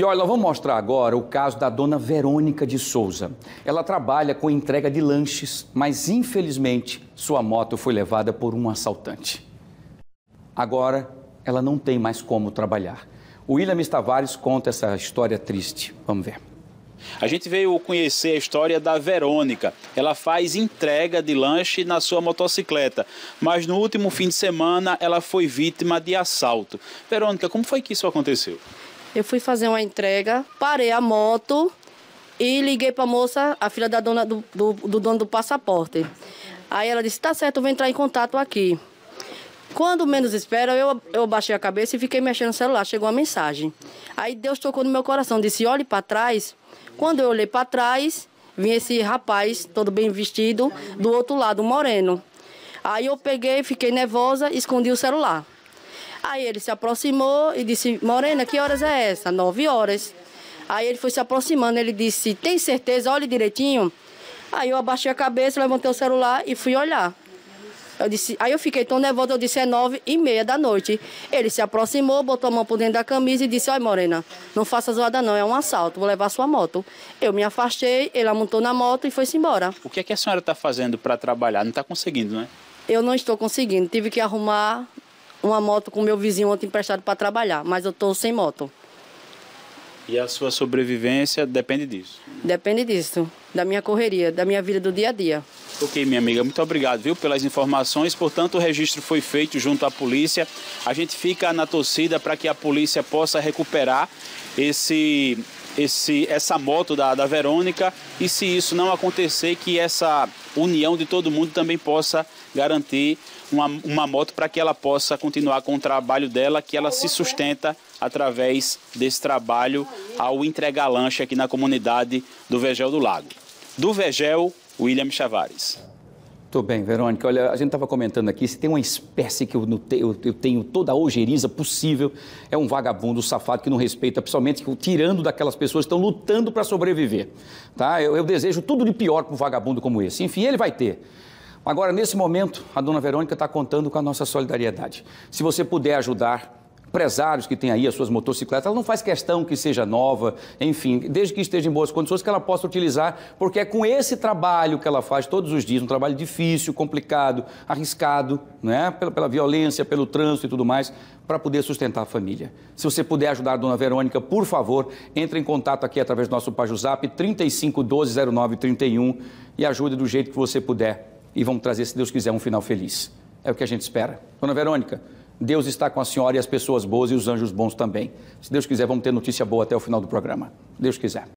E olha, vamos mostrar agora o caso da dona Verônica de Souza. Ela trabalha com entrega de lanches, mas infelizmente sua moto foi levada por um assaltante. Agora ela não tem mais como trabalhar. O William Tavares conta essa história triste. Vamos ver. A gente veio conhecer a história da Verônica. Ela faz entrega de lanche na sua motocicleta, mas no último fim de semana ela foi vítima de assalto. Verônica, como foi que isso aconteceu? Eu fui fazer uma entrega, parei a moto e liguei para a moça, a filha da dona do, do, do dono do passaporte. Aí ela disse: tá certo, eu vou entrar em contato aqui. Quando menos espera, eu, eu baixei a cabeça e fiquei mexendo no celular. Chegou uma mensagem. Aí Deus tocou no meu coração, disse: olhe para trás quando eu olhei para trás, vinha esse rapaz, todo bem vestido, do outro lado, moreno. Aí eu peguei, fiquei nervosa, escondi o celular. Aí ele se aproximou e disse, Morena, que horas é essa? Nove horas. Aí ele foi se aproximando, ele disse, tem certeza? Olhe direitinho. Aí eu abaixei a cabeça, levantei o celular e fui olhar. Eu disse, aí eu fiquei tão nervosa, eu disse, é nove e meia da noite. Ele se aproximou, botou a mão por dentro da camisa e disse, olha Morena, não faça zoada não, é um assalto, vou levar sua moto. Eu me afastei, ele montou na moto e foi-se embora. O que, é que a senhora está fazendo para trabalhar? Não está conseguindo, né? Eu não estou conseguindo, tive que arrumar uma moto com meu vizinho ontem emprestado para trabalhar, mas eu estou sem moto. E a sua sobrevivência depende disso? Depende disso, da minha correria, da minha vida do dia a dia. Ok, minha amiga, muito obrigado, viu, pelas informações. Portanto, o registro foi feito junto à polícia. A gente fica na torcida para que a polícia possa recuperar esse, esse, essa moto da, da Verônica e, se isso não acontecer, que essa união de todo mundo também possa garantir uma, uma moto para que ela possa continuar com o trabalho dela, que ela se sustenta através desse trabalho ao entregar lanche aqui na comunidade do Vegel do Lago. Do Vegel, William Chavares. Tudo bem, Verônica. Olha, a gente estava comentando aqui, se tem uma espécie que eu, eu, eu, tenho toda a ojeriza possível, é um vagabundo, safado que não respeita, principalmente tirando daquelas pessoas que estão lutando para sobreviver. Tá? Eu, eu desejo tudo de pior para um vagabundo como esse. Enfim, ele vai ter. Agora, nesse momento, a dona Verônica está contando com a nossa solidariedade. Se você puder ajudar, empresários que têm aí as suas motocicletas, ela não faz questão que seja nova, enfim, desde que esteja em boas condições, que ela possa utilizar, porque é com esse trabalho que ela faz todos os dias, um trabalho difícil, complicado, arriscado, né? pela, pela violência, pelo trânsito e tudo mais, para poder sustentar a família. Se você puder ajudar a dona Verônica, por favor, entre em contato aqui através do nosso Pajuzap 35 12 09 31 e ajude do jeito que você puder. E vamos trazer, se Deus quiser, um final feliz. É o que a gente espera. Dona Verônica, Deus está com a senhora e as pessoas boas e os anjos bons também. Se Deus quiser, vamos ter notícia boa até o final do programa. Deus quiser.